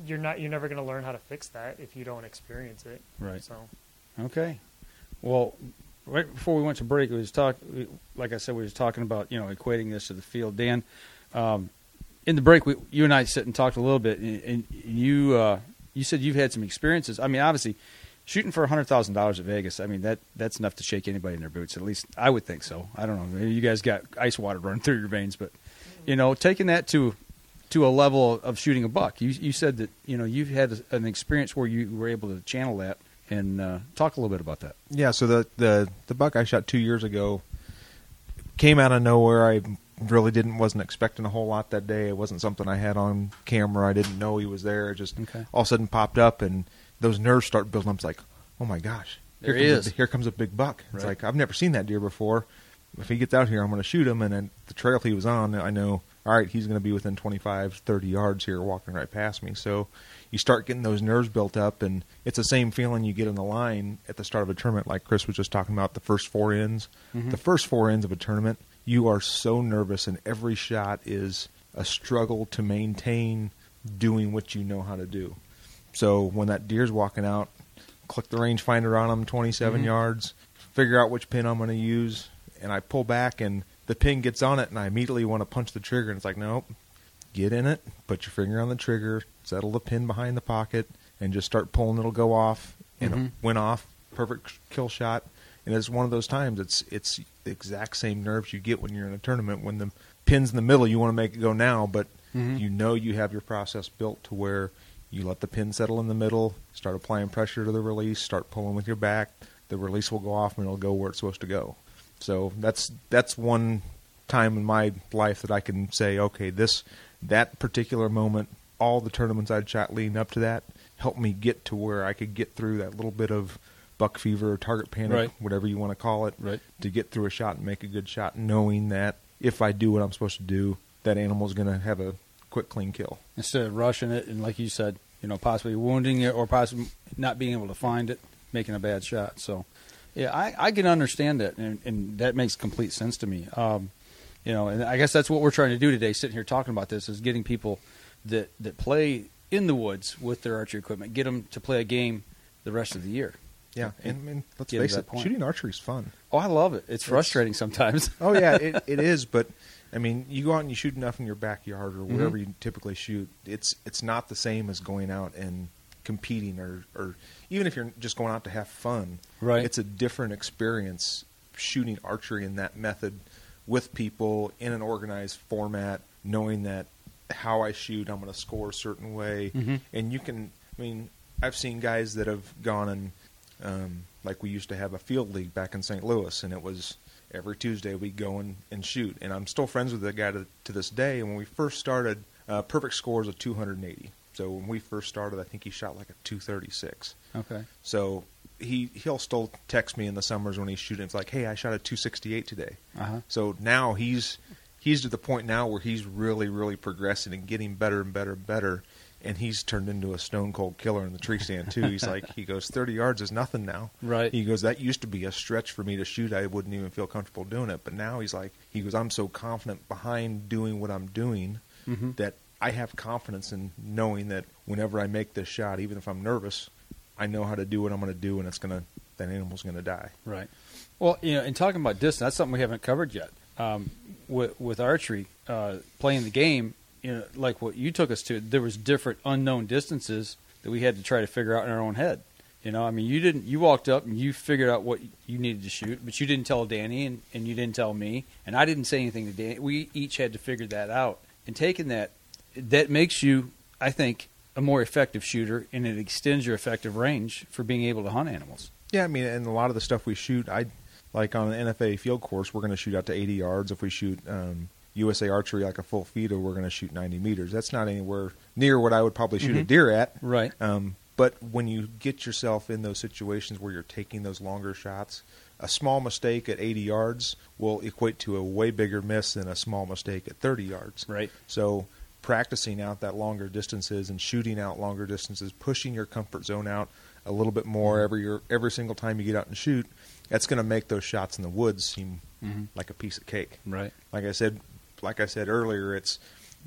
Speaker 14: you're not you're never going to learn how to fix that if you don't experience it.
Speaker 2: Right.
Speaker 14: So
Speaker 2: Okay. Well, right before we went to break, we was talk. Like I said, we was talking about you know equating this to the field. Dan, um, in the break, we, you and I sit and talked a little bit, and, and you uh, you said you've had some experiences. I mean, obviously, shooting for hundred thousand dollars at Vegas. I mean that that's enough to shake anybody in their boots. At least I would think so. I don't know. Maybe you guys got ice water running through your veins, but you know, taking that to to a level of shooting a buck. You you said that you know you've had an experience where you were able to channel that and uh, talk a little bit about that.
Speaker 12: Yeah, so the the the buck I shot two years ago came out of nowhere. I really didn't wasn't expecting a whole lot that day. It wasn't something I had on camera. I didn't know he was there. It just
Speaker 2: Okay.
Speaker 12: all of a sudden popped up, and those nerves start building up. It's like, oh my gosh,
Speaker 2: There
Speaker 12: here
Speaker 2: he
Speaker 12: comes
Speaker 2: is.
Speaker 12: A, here comes a big buck. It's
Speaker 2: Right.
Speaker 12: like I've never seen that deer before. If he gets out here, I'm going to shoot him. And then the trail he was on, I know. All right, he's going to be within 25, 30 yards here, walking right past me. So you start getting those nerves built up, and it's the same feeling you get in the line at the start of a tournament, like Chris was just talking about. The first four ends,
Speaker 2: Mhm.
Speaker 12: the first four ends of a tournament, you are so nervous, and every shot is a struggle to maintain doing what you know how to do. So when that deer's walking out, click the rangefinder on him 27
Speaker 2: Mhm.
Speaker 12: yards, figure out which pin I'm going to use, and I pull back and the pin gets on it, and I immediately want to punch the trigger, and it's like, nope, get in it, put your finger on the trigger, settle the pin behind the pocket, and just start pulling. It'll go off, and
Speaker 2: Mhm.
Speaker 12: it went off, perfect kill shot. And it's one of those times. It's it's the exact same nerves you get when you're in a tournament. When the pin's in the middle, you want to make it go now, but
Speaker 2: Mhm.
Speaker 12: you know you have your process built to where you let the pin settle in the middle, start applying pressure to the release, start pulling with your back. The release will go off and it'll go where it's supposed to go. So that's that's one time in my life that I can say, okay, this that particular moment, all the tournaments I'd shot leading up to that helped me get to where I could get through that little bit of buck fever or target panic,
Speaker 2: Right.
Speaker 12: whatever you want to call it,
Speaker 2: Right.
Speaker 12: to get through a shot and make a good shot, knowing that if I do what I'm supposed to do, that animal's going to have a quick, clean kill.
Speaker 2: instead of rushing it and like you said, you know, possibly wounding it or possibly not being able to find it, making a bad shot. So, yeah, I, I can understand that, and, and that makes complete sense to me. Um, you know, and I guess that's what we're trying to do today, sitting here talking about this, is getting people that that play in the woods with their archery equipment, get them to play a game the rest of the year.
Speaker 12: Yeah, and, and let's face it,
Speaker 2: point.
Speaker 12: shooting archery is fun.
Speaker 2: Oh, I love it. It's frustrating sometimes.
Speaker 12: oh yeah, it, it is. But I mean, you go out and you shoot enough in your backyard or wherever
Speaker 2: Mhm.
Speaker 12: you typically shoot. It's it's not the same as going out and competing or or even if you're just going out to have fun.
Speaker 2: Right.
Speaker 12: It's a different experience shooting archery in that method with people in an organized format, knowing that how I shoot, I'm going to score a certain way,
Speaker 2: Mhm.
Speaker 12: and you can. I mean, I've seen guys that have gone and um, like we used to have a field league back in St. Louis, and it was every Tuesday we'd go and, and shoot. And I'm still friends with that guy to, to this day. And when we first started, uh, perfect scores of 280. So when we first started, I think he shot like a 236.
Speaker 2: Okay.
Speaker 12: So he he'll still text me in the summers when he's shooting. It's like, hey, I shot a 268 today.
Speaker 2: Uh-huh.
Speaker 12: So now he's he's to the point now where he's really, really progressing and getting better and better and better. And he's turned into a stone cold killer in the tree stand too. He's like he goes thirty yards is nothing now.
Speaker 2: Right.
Speaker 12: He goes that used to be a stretch for me to shoot. I wouldn't even feel comfortable doing it. But now he's like he goes I'm so confident behind doing what I'm doing
Speaker 2: Mhm.
Speaker 12: that I have confidence in knowing that whenever I make this shot, even if I'm nervous, I know how to do what I'm going to do, and it's going to that animal's going to die.
Speaker 2: Right. Well, you know, and talking about distance, that's something we haven't covered yet. Um, with, with archery, uh, playing the game, you know, like what you took us to, there was different unknown distances that we had to try to figure out in our own head. You know, I mean, you didn't. You walked up and you figured out what you needed to shoot, but you didn't tell Danny, and, and you didn't tell me, and I didn't say anything to Danny. We each had to figure that out. And taking that, that makes you, I think, a more effective shooter, and it extends your effective range for being able to hunt animals.
Speaker 12: Yeah, I mean, and a lot of the stuff we shoot, I like on an NFA field course, we're going to shoot out to 80 yards. If we shoot um, USA archery like a full FITA, we're going to shoot 90 meters. That's not anywhere near what I would probably shoot a
Speaker 2: Mhm.
Speaker 12: deer at.
Speaker 2: Right.
Speaker 12: Um, but when you get yourself in those situations where you're taking those longer shots, a small mistake at 80 yards will equate to a way bigger miss than a small mistake at 30 yards.
Speaker 2: Right.
Speaker 12: So practicing out that longer distances and shooting out longer distances, pushing your comfort zone out a little bit more every year, every single time you get out and shoot, that's going to make those shots in the woods seem
Speaker 2: Mhm.
Speaker 12: like a piece of cake.
Speaker 2: Right.
Speaker 12: Like I said, like I said earlier, it's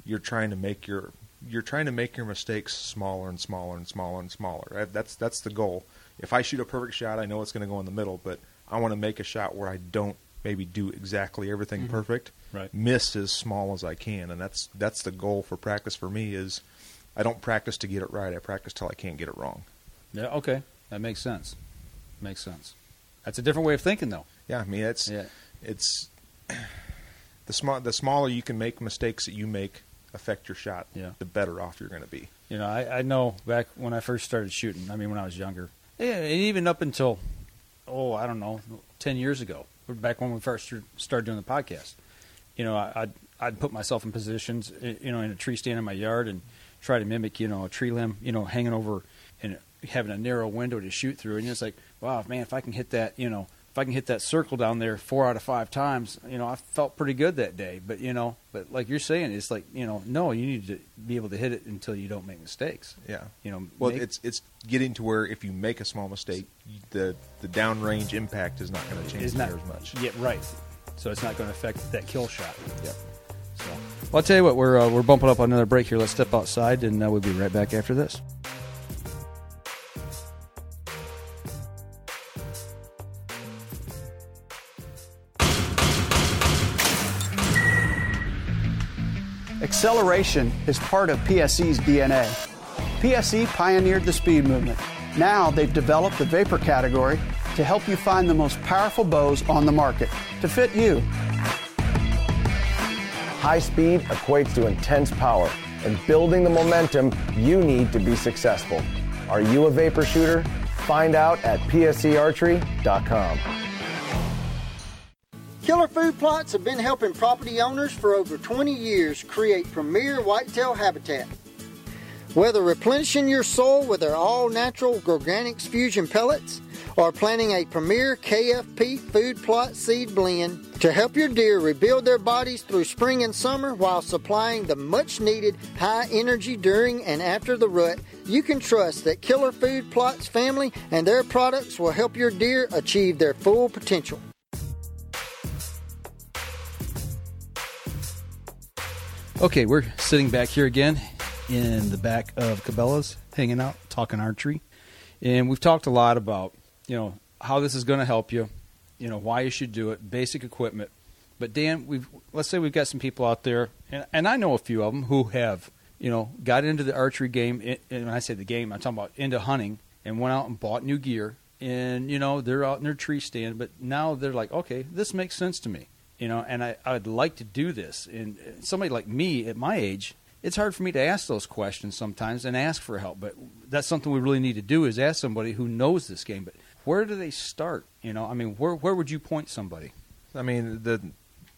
Speaker 12: you're trying to make your you're trying to make your mistakes smaller and smaller and smaller and smaller. That's that's the goal. If I shoot a perfect shot, I know it's going to go in the middle, but I want to make a shot where I don't maybe do exactly everything
Speaker 2: Mhm.
Speaker 12: perfect.
Speaker 2: Right.
Speaker 12: Miss as small as I can, and that's that's the goal for practice for me. Is I don't practice to get it right. I practice till I can't get it wrong.
Speaker 2: Yeah. Okay. That makes sense. Makes sense. That's a different way of thinking, though.
Speaker 12: Yeah, I mean it's
Speaker 2: Yeah.
Speaker 12: it's the small the smaller you can make mistakes that you make affect your shot,
Speaker 2: Yeah.
Speaker 12: the better off you're going to be.
Speaker 2: You know, I, I know back when I first started shooting. I mean, when I was younger, yeah, and even up until oh, I don't know, ten years ago, back when we first started doing the podcast. You know, I, I'd I'd put myself in positions, you know, in a tree stand in my yard and try to mimic, you know, a tree limb, you know, hanging over and having a narrow window to shoot through. And it's like, wow, man, if I can hit that, you know, if I can hit that circle down there four out of five times, you know, I felt pretty good that day. But you know, but like you're saying, it's like, you know, no, you need to be able to hit it until you don't make mistakes.
Speaker 12: Yeah.
Speaker 2: You know,
Speaker 12: Well,
Speaker 2: make-
Speaker 12: it's it's getting to where if you make a small mistake, the the downrange impact is not going to change
Speaker 2: not
Speaker 12: as much.
Speaker 2: Yeah, right. So it's not going to affect that kill shot. Yep. So, well, I'll tell you what, we're uh, we're bumping up on another break here. Let's step outside, and uh, we'll be right back after this.
Speaker 6: Acceleration is part of PSE's DNA. PSE pioneered the speed movement. Now they've developed the vapor category to help you find the most powerful bows on the market to fit you.
Speaker 7: High speed equates to intense power and building the momentum you need to be successful. Are you a vapor shooter? Find out at psearchery.com.
Speaker 11: Killer Food Plots have been helping property owners for over 20 years create premier whitetail habitat. Whether replenishing your soil with their all natural Organics Fusion pellets or planting a premier KFP food plot seed blend to help your deer rebuild their bodies through spring and summer while supplying the much needed high energy during and after the rut, you can trust that Killer Food Plots family and their products will help your deer achieve their full potential.
Speaker 2: Okay, we're sitting back here again in the back of Cabela's, hanging out, talking archery, and we've talked a lot about you know how this is going to help you, you know why you should do it, basic equipment. But Dan, we've let's say we've got some people out there, and, and I know a few of them who have you know got into the archery game. And when I say the game, I'm talking about into hunting and went out and bought new gear, and you know they're out in their tree stand, but now they're like, okay, this makes sense to me you know, and I, I'd like to do this. And somebody like me at my age, it's hard for me to ask those questions sometimes and ask for help. But that's something we really need to do is ask somebody who knows this game. But where do they start? You know, I mean, where where would you point somebody?
Speaker 12: I mean, the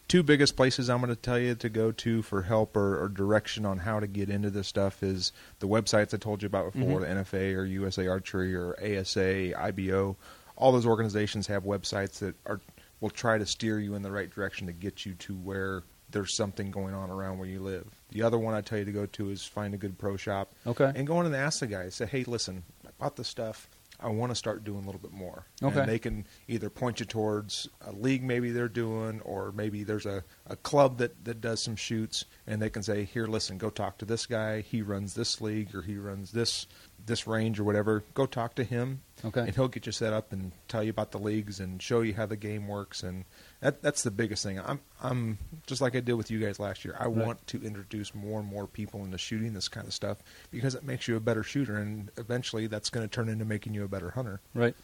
Speaker 12: two biggest places I'm going to tell you to go to for help or, or direction on how to get into this stuff is the websites I told you about before,
Speaker 2: Mhm.
Speaker 12: the NFA or USA Archery or ASA, IBO. All those organizations have websites that are will try to steer you in the right direction to get you to where there's something going on around where you live. The other one I tell you to go to is find a good pro shop.
Speaker 2: Okay.
Speaker 12: And go in and ask the guy. Say, hey, listen, I bought this stuff. I want to start doing a little bit more.
Speaker 2: Okay.
Speaker 12: And they can either point you towards a league maybe they're doing, or maybe there's a, a club that, that does some shoots, and they can say, here, listen, go talk to this guy. He runs this league, or he runs this this range, or whatever. Go talk to him.
Speaker 2: Okay.
Speaker 12: And he'll get you set up and tell you about the leagues and show you how the game works. And that that's the biggest thing. I'm I'm just like I did with you guys last year. I
Speaker 2: Right.
Speaker 12: want to introduce more and more people into shooting this kind of stuff because it makes you a better shooter, and eventually that's going to turn into making you a better hunter.
Speaker 2: Right.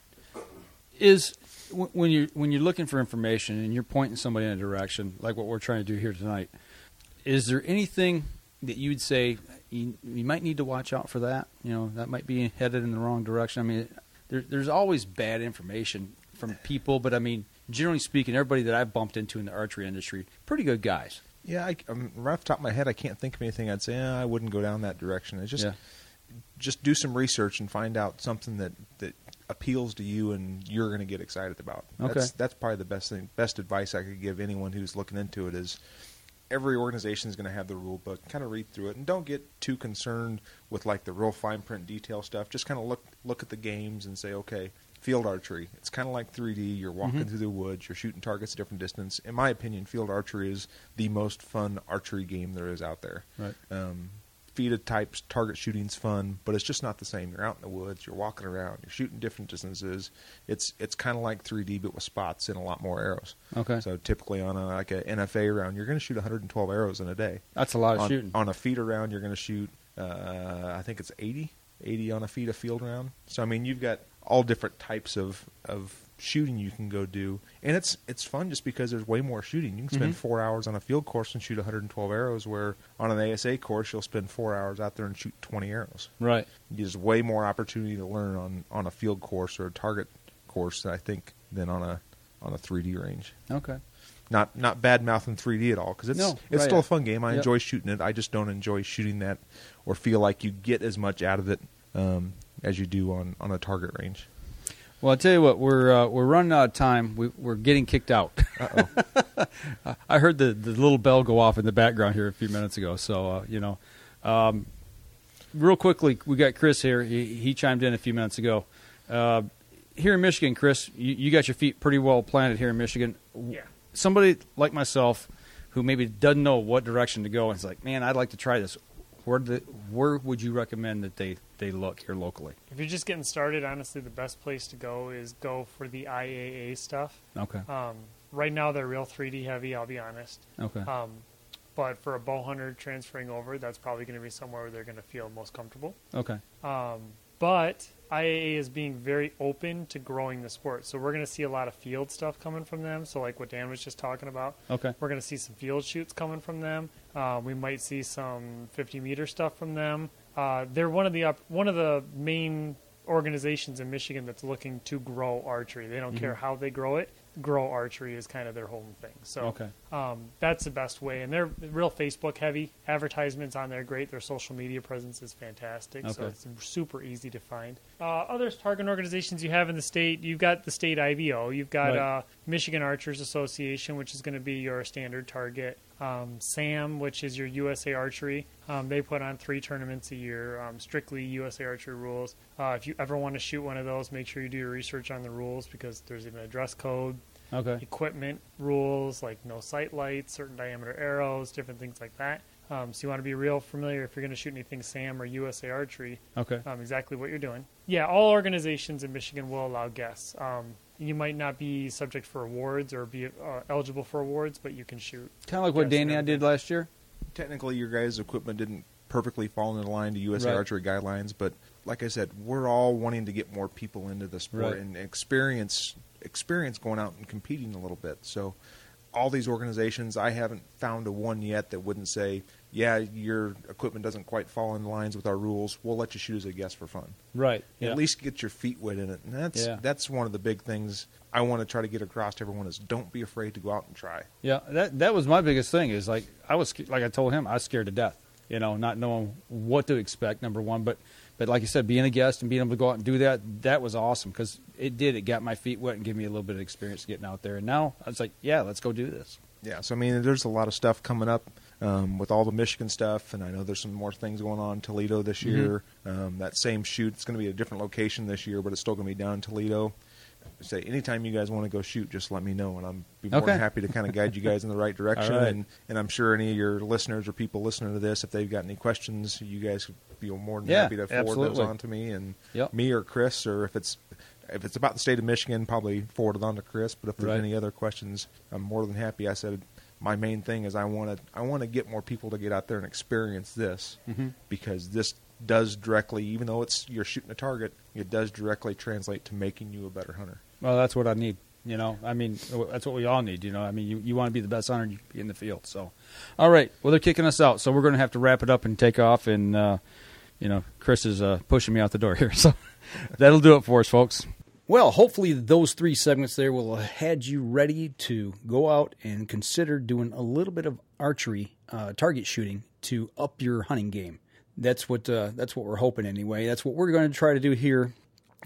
Speaker 2: Is when you when you're looking for information and you're pointing somebody in a direction like what we're trying to do here tonight. Is there anything that you'd say you, you might need to watch out for that? You know, that might be headed in the wrong direction. I mean, there, there's always bad information from people, but I mean, generally speaking, everybody that I've bumped into in the archery industry, pretty good guys.
Speaker 12: Yeah, I, um, right off the top of my head, I can't think of anything I'd say. "Eh, I wouldn't go down that direction. It's just
Speaker 2: Yeah.
Speaker 12: just do some research and find out something that, that appeals to you and you're going to get excited about.
Speaker 2: Okay.
Speaker 12: That's, that's probably the best thing, best advice I could give anyone who's looking into it is every organization is going to have the rule book. Kind of read through it and don't get too concerned with like the real fine print detail stuff. Just kind of look look at the games and say, okay, field archery. It's kind of like 3D. You're walking
Speaker 2: Mhm.
Speaker 12: through the woods. You're shooting targets a different distance. In my opinion, field archery is the most fun archery game there is out there.
Speaker 2: Right.
Speaker 12: Um, feed types target shooting's fun, but it's just not the same. You're out in the woods. You're walking around. You're shooting different distances. It's it's kind of like 3D, but with spots and a lot more arrows.
Speaker 2: Okay.
Speaker 12: So typically on a, like a NFA round, you're going to shoot 112 arrows in a day.
Speaker 2: That's a lot of
Speaker 12: on,
Speaker 2: shooting.
Speaker 12: On a FITA round, you're going to shoot. Uh, I think it's 80, 80 on a FITA field round. So I mean, you've got all different types of of shooting you can go do, and it's it's fun just because there's way more shooting. You can spend
Speaker 2: Mhm.
Speaker 12: four hours on a field course and shoot 112 arrows, where on an ASA course you'll spend four hours out there and shoot 20 arrows.
Speaker 2: Right.
Speaker 12: There's way more opportunity to learn on on a field course or a target course, I think, than on a on a 3D range.
Speaker 2: Okay.
Speaker 12: Not not bad mouthing 3D at all because it's
Speaker 2: No,
Speaker 12: it's
Speaker 2: right.
Speaker 12: still a fun game. I
Speaker 2: Yep.
Speaker 12: enjoy shooting it. I just don't enjoy shooting that or feel like you get as much out of it um, as you do on on a target range.
Speaker 2: Well, I tell you what, we're uh, we're running out of time. We, we're getting kicked out. Uh-oh. I heard the, the little bell go off in the background here a few minutes ago. So uh, you know, um, real quickly, we got Chris here. He, he chimed in a few minutes ago. Uh, here in Michigan, Chris, you, you got your feet pretty well planted here in Michigan.
Speaker 14: Yeah.
Speaker 2: Somebody like myself, who maybe doesn't know what direction to go, and is like, man, I'd like to try this. Where the, where would you recommend that they, they look here locally?
Speaker 14: If you're just getting started, honestly, the best place to go is go for the IAA stuff.
Speaker 2: Okay.
Speaker 14: Um, right now, they're real 3D heavy. I'll be honest.
Speaker 2: Okay.
Speaker 14: Um, but for a bow hunter transferring over, that's probably going to be somewhere where they're going to feel most comfortable.
Speaker 2: Okay.
Speaker 14: Um, but IAA is being very open to growing the sport. So we're going to see a lot of field stuff coming from them. So like what Dan was just talking about.
Speaker 2: Okay.
Speaker 14: We're going to see some field shoots coming from them. Uh, we might see some 50 meter stuff from them. Uh, they're one of the up, one of the main organizations in Michigan that's looking to grow archery. They don't
Speaker 2: Mhm.
Speaker 14: care how they grow it. Grow archery is kind of their whole thing. So
Speaker 2: Okay.
Speaker 14: um, that's the best way. And they're real Facebook heavy. Advertisements on there great. Their social media presence is fantastic. So it's super easy to find. Uh, other target organizations you have in the state, you've got the state IBO. You've got
Speaker 2: Right.
Speaker 14: uh, Michigan Archers Association, which is going to be your standard target. Um, SAM, which is your USA Archery. Um, they put on three tournaments a year, um, strictly USA Archery rules. Uh, if you ever want to shoot one of those, make sure you do your research on the rules because there's even a dress code
Speaker 2: Okay.
Speaker 14: equipment rules like no sight lights, certain diameter arrows, different things like that. Um, so you want to be real familiar if you're going to shoot anything SAM or USA Archery.
Speaker 2: Okay.
Speaker 14: Um, exactly what you're doing. Yeah, all organizations in Michigan will allow guests. Um, you might not be subject for awards or be uh, eligible for awards, but you can shoot.
Speaker 2: Kind of like what
Speaker 14: guests and
Speaker 2: Danny I did last year.
Speaker 12: Technically, your guys' equipment didn't perfectly fall into line to USA
Speaker 2: Right.
Speaker 12: Archery guidelines, but like I said, we're all wanting to get more people into the sport
Speaker 2: Right.
Speaker 12: and experience experience going out and competing a little bit. So, all these organizations, I haven't found a one yet that wouldn't say, "Yeah, your equipment doesn't quite fall in lines with our rules. We'll let you shoot as a guest for fun."
Speaker 2: Right. Yeah.
Speaker 12: At least get your feet wet in it, and that's
Speaker 2: Yeah.
Speaker 12: that's one of the big things I want to try to get across to everyone is don't be afraid to go out and try.
Speaker 2: Yeah, that that was my biggest thing. Is like I was like I told him I was scared to death. You know, not knowing what to expect. Number one, but but like you said, being a guest and being able to go out and do that, that was awesome because it did. It got my feet wet and gave me a little bit of experience getting out there. And now I was like, yeah, let's go do this.
Speaker 12: Yeah, so I mean, there's a lot of stuff coming up um, with all the Michigan stuff, and I know there's some more things going on in Toledo this
Speaker 2: Mhm.
Speaker 12: year. Um, that same shoot, it's going to be a different location this year, but it's still going to be down in Toledo. Say anytime you guys want to go shoot, just let me know, and I'm be more
Speaker 2: Okay.
Speaker 12: than happy to kind of guide you guys in the right direction.
Speaker 2: Right.
Speaker 12: And and I'm sure any of your listeners or people listening to this, if they've got any questions, you guys would be more than
Speaker 2: Yeah,
Speaker 12: happy to forward those on to me and
Speaker 2: Yep.
Speaker 12: me or Chris, or if it's if it's about the state of Michigan, probably forward it on to Chris. But if there's
Speaker 2: Right.
Speaker 12: any other questions, I'm more than happy. I said my main thing is I want to I want to get more people to get out there and experience this
Speaker 2: Mhm.
Speaker 12: because this does directly, even though it's you're shooting a target, it does directly translate to making you a better hunter.
Speaker 2: Well, that's what I need. You know, I mean, that's what we all need. You know, I mean, you, you want to be the best hunter you be in the field. So, all right. Well, they're kicking us out, so we're going to have to wrap it up and take off. And uh, you know, Chris is uh, pushing me out the door here, so that'll do it for us, folks. Well, hopefully those three segments there will have had you ready to go out and consider doing a little bit of archery, uh, target shooting to up your hunting game. That's what uh, that's what we're hoping anyway. That's what we're going to try to do here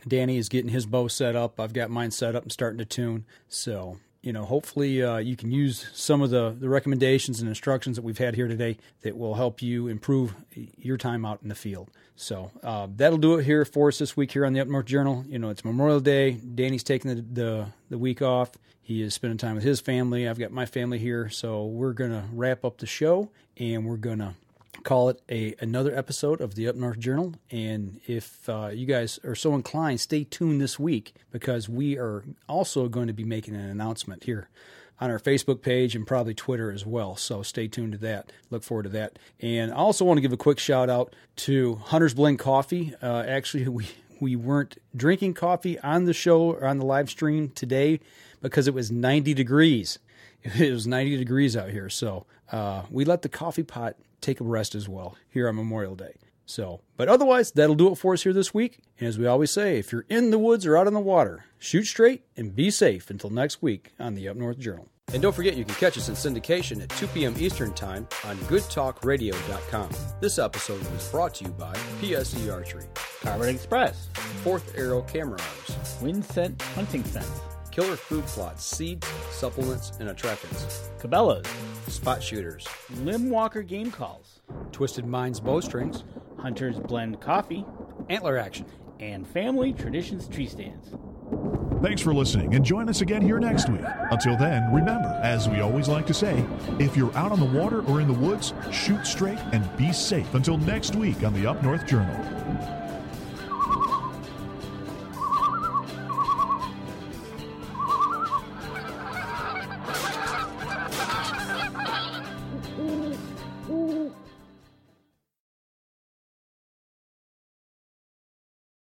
Speaker 2: Danny is getting his bow set up. I've got mine set up and starting to tune. So, you know, hopefully uh, you can use some of the, the recommendations and instructions that we've had here today that will help you improve your time out in the field. So uh, that'll do it here for us this week here on the Up North Journal. You know, it's Memorial Day. Danny's taking the, the, the week off. He is spending time with his family. I've got my family here. So we're going to wrap up the show and we're going to call it a another episode of the Up North Journal. And if uh, you guys are so inclined, stay tuned this week because we are also going to be making an announcement here on our Facebook page and probably Twitter as well. So stay tuned to that. Look forward to that. And I also want to give a quick shout out to Hunter's Blend Coffee. Uh, actually, we we weren't drinking coffee on the show or on the live stream today because it was 90 degrees. It was 90 degrees out here, so uh, we let the coffee pot take a rest as well here on Memorial Day. So, but otherwise, that'll do it for us here this week. And as we always say, if you're in the woods or out on the water, shoot straight and be safe until next week on the Up North Journal.
Speaker 4: And don't forget, you can catch us in syndication at 2 p.m. Eastern Time on GoodTalkRadio.com. This episode was brought to you by PSE Archery,
Speaker 3: Carbon Express,
Speaker 4: Fourth Arrow Camera Arms,
Speaker 3: Winsent Hunting Sense,
Speaker 4: Killer Food Plots, Seeds, Supplements, and Attractants,
Speaker 3: Cabela's,
Speaker 4: Spot Shooters,
Speaker 3: Limb Walker Game Calls,
Speaker 4: Twisted Minds Bowstrings,
Speaker 3: Hunter's Blend Coffee,
Speaker 4: Antler Action,
Speaker 3: and Family Traditions Tree Stands.
Speaker 1: Thanks for listening and join us again here next week. Until then, remember, as we always like to say, if you're out on the water or in the woods, shoot straight and be safe. Until next week on the Up North Journal.